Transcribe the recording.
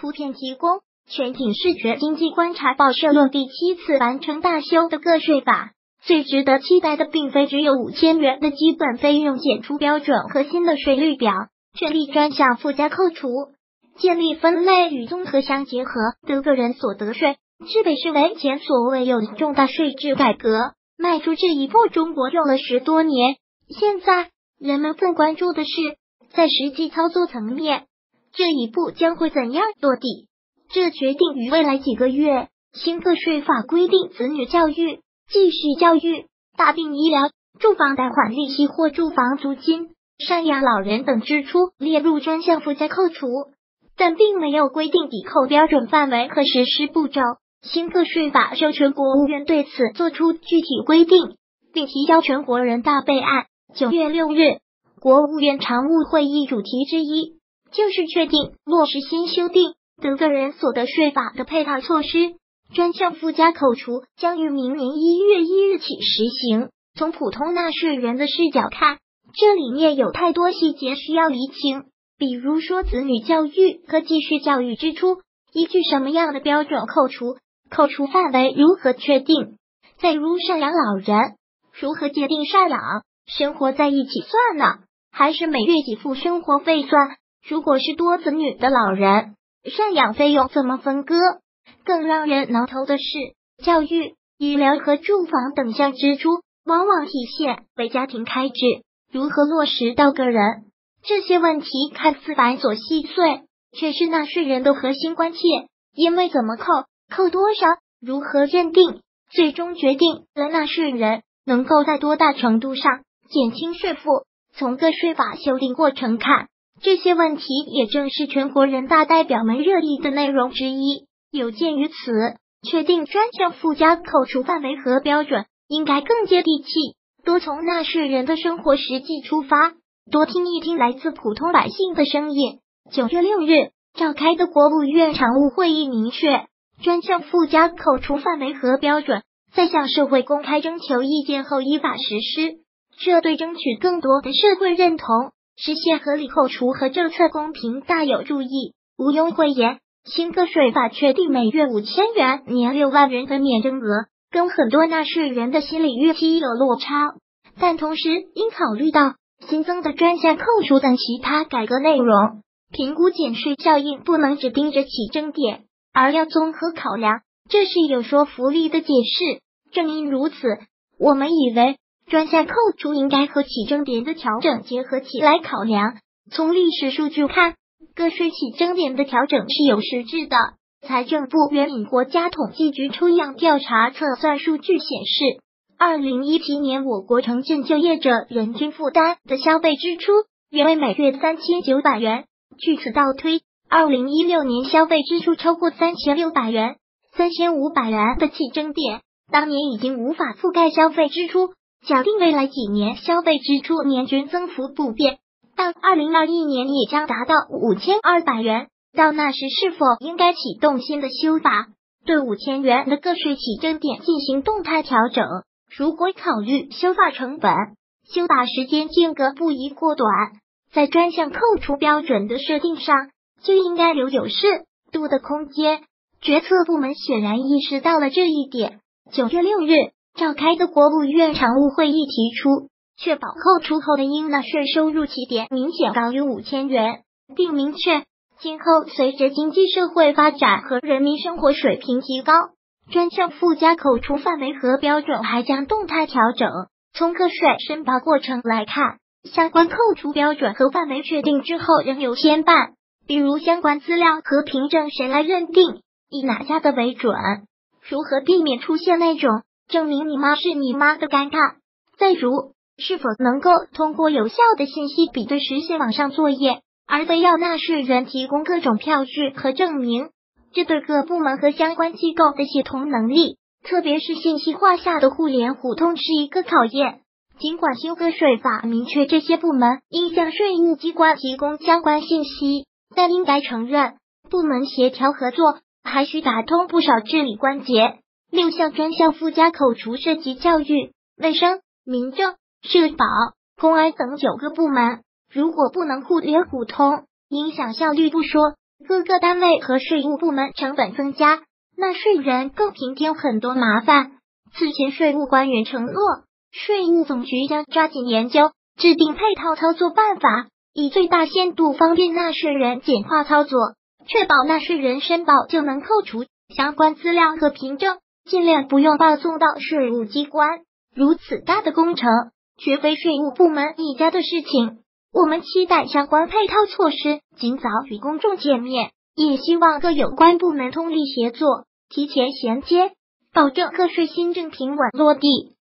图片提供：全景视觉经济观察报社论第七次完成大修的个税法，最值得期待的并非只有五千元的基本费用减除标准和新的税率表，确立专项附加扣除，建立分类与综合相结合的个人所得税，是被视为前所未有的重大税制改革。迈出这一步，中国用了十多年，现在人们更关注的是在实际操作层面。这一步将会怎样落地？这决定于未来几个月。新个税法规定，子女教育、继续教育、大病医疗、住房贷款利息或住房租金、赡养老人等支出列入专项附加扣除，但并没有规定抵扣标准范围和实施步骤。新个税法授权国务院对此作出具体规定，并提交全国人大备案。九月六日，国务院常务会议主题之一。就是确定落实新修订的个人所得税法的配套措施，专项附加扣除将于明年一月一日起实行。从普通纳税人的视角看，这里面有太多细节需要厘清，比如说子女教育和继续教育支出依据什么样的标准扣除，扣除范围如何确定，再如赡养老人如何界定赡养，生活在一起算呢，还是每月给付生活费算？如果是多子女的老人，赡养费用怎么分割？更让人挠头的是，教育、医疗和住房等项支出往往体现为家庭开支，如何落实到个人？这些问题看似繁琐细碎，却是纳税人的核心关切。因为怎么扣、扣多少、如何认定，最终决定了纳税人能够在多大程度上减轻税负。从个税法修订过程看。这些问题也正是全国人大代表们热议的内容之一。有鉴于此，确定专项附加扣除范围和标准应该更接地气，多从纳税人的生活实际出发，多听一听来自普通百姓的声音。九月六日召开的国务院常务会议明确，专项附加扣除范围和标准在向社会公开征求意见后依法实施，这对争取更多的社会认同。实现合理扣除和政策公平大有注意。毋庸讳言，新个税法确定每月五千元、年六万元的免征额，跟很多纳税人的心理预期有落差。但同时，应考虑到新增的专项扣除等其他改革内容，评估减税效应不能只盯着起征点，而要综合考量，这是有说服力的解释。正因如此，我们以为。专项扣除应该和起征点的调整结合起来考量。从历史数据看，个税起征点的调整是有实质的。财政部援引国家统计局抽样调查测算数据显示，二零一七年我国城镇就业者人均负担的消费支出约为每月三千九百元。据此倒推，二零一六年消费支出超过三千六百元，三千五百元的起征点当年已经无法覆盖消费支出。假定未来几年消费支出年均增幅不变，到二零二一年也将达到五千二百元。到那时，是否应该启动新的修法，对五千元的个税起征点进行动态调整？如果考虑修法成本，修法时间间隔不宜过短，在专项扣除标准的设定上，就应该留有适度的空间。决策部门显然意识到了这一点。九月六日。召开的国务院常务会议提出，确保扣除后的应纳税收入起点明显高于五千元，并明确今后随着经济社会发展和人民生活水平提高，专项附加扣除范围和标准还将动态调整。从个税申报过程来看，相关扣除标准和范围确定之后仍有牵绊，比如相关资料和凭证谁来认定，以哪家的为准，如何避免出现那种。证明你妈是你妈的尴尬。再如，是否能够通过有效的信息比对实现网上作业，而非要纳税人提供各种票据和证明？这对各部门和相关机构的协同能力，特别是信息化下的互联互通，是一个考验。尽管修个税法明确这些部门应向税务机关提供相关信息，但应该承认，部门协调合作还需打通不少治理关节。六项专项附加扣除涉及教育、卫生、民政、社保、公安等九个部门，如果不能互联互通，影响效率不说，各个单位和税务部门成本增加，纳税人更平添很多麻烦。此前税务官员承诺，税务总局将抓紧研究，制定配套操作办法，以最大限度方便纳税人简化操作，确保纳税人申报就能扣除相关资料和凭证，尽量不用报送到税务机关。如此大的工程，绝非税务部门一家的事情。我们期待相关配套措施尽早与公众见面，也希望各有关部门通力协作，提前衔接，保证个税新政平稳落地。